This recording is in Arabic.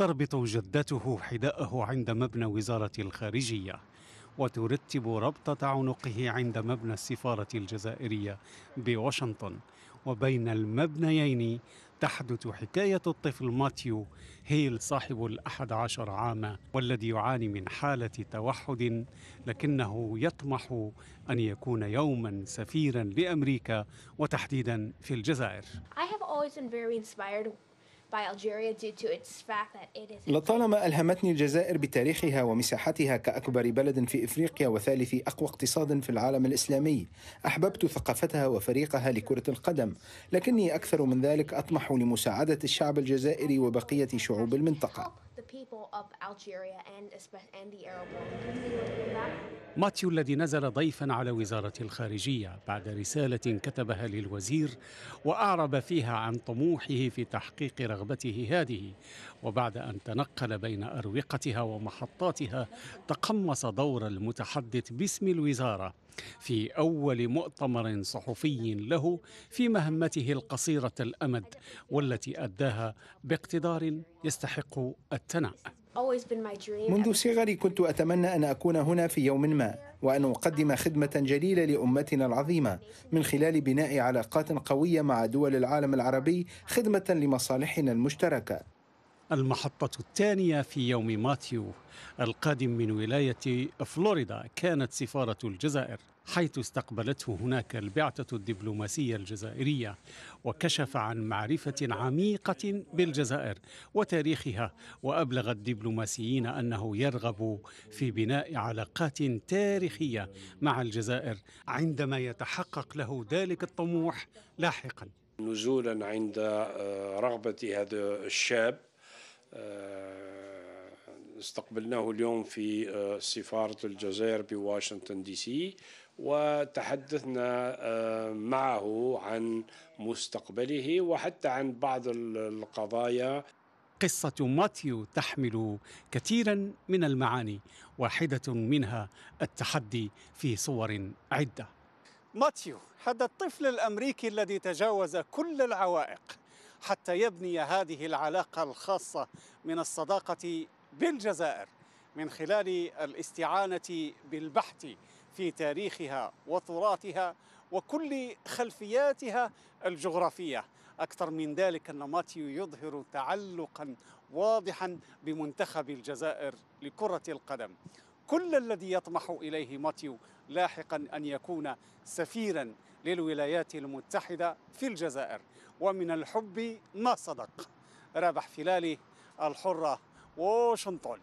تربط جدته حذاءه عند مبنى وزارة الخارجية وترتب ربطة عنقه عند مبنى السفارة الجزائرية بواشنطن. وبين المبنيين تحدث حكاية الطفل ماتيو هيل صاحب الأحد عشر عاما والذي يعاني من حالة توحد لكنه يطمح أن يكون يوما سفيرا لأمريكا وتحديدا في الجزائر. I have always been very inspired لطالما ألهمتني الجزائر بتاريخها ومساحتها كأكبر بلد في إفريقيا وثالث أقوى اقتصاد في العالم الإسلامي أحببت ثقافتها وفريقها لكرة القدم لكني أكثر من ذلك أطمح لمساعدة الشعب الجزائري وبقية شعوب المنطقة. ماتيو الذي نزل ضيفا على وزارة الخارجية بعد رسالة كتبها للوزير وأعرب فيها عن طموحه في تحقيق رغبته هذه. وبعد أن تنقل بين أروقتها ومحطاتها تقمص دور المتحدث باسم الوزارة. في أول مؤتمر صحفي له في مهمته القصيرة الأمد والتي أداها باقتدار يستحق الثناء. منذ صغري كنت أتمنى أن أكون هنا في يوم ما وأن أقدم خدمة جليلة لأمتنا العظيمة من خلال بناء علاقات قوية مع دول العالم العربي خدمة لمصالحنا المشتركة المحطة الثانية في يوم ماتيو القادم من ولاية فلوريدا كانت سفارة الجزائر حيث استقبلته هناك البعثة الدبلوماسية الجزائرية وكشف عن معرفة عميقة بالجزائر وتاريخها وأبلغ الدبلوماسيين أنه يرغب في بناء علاقات تاريخية مع الجزائر عندما يتحقق له ذلك الطموح لاحقاً. نزولا عند آه، رغبة هذا الشاب استقبلناه اليوم في آه، سفارة الجزائر بواشنطن دي سي وتحدثنا آه، معه عن مستقبله وحتى عن بعض ال- القضايا. قصة ماتيو تحمل كثيرا من المعاني واحدة منها التحدي في صور عدة. ماتيو هذا الطفل الأمريكي الذي تجاوز كل العوائق. حتى يبني هذه العلاقة الخاصة من الصداقة بالجزائر من خلال الاستعانة بالبحث في تاريخها وتراثها وكل خلفياتها الجغرافية. أكثر من ذلك أن ماتيو يظهر تعلقا واضحا بمنتخب الجزائر لكرة القدم. كل الذي يطمح إليه ماتيو لاحقا أن يكون سفيرا للولايات المتحدة في الجزائر. ومن الحب ما صدق. رابح فلالي الحرة واشنطن.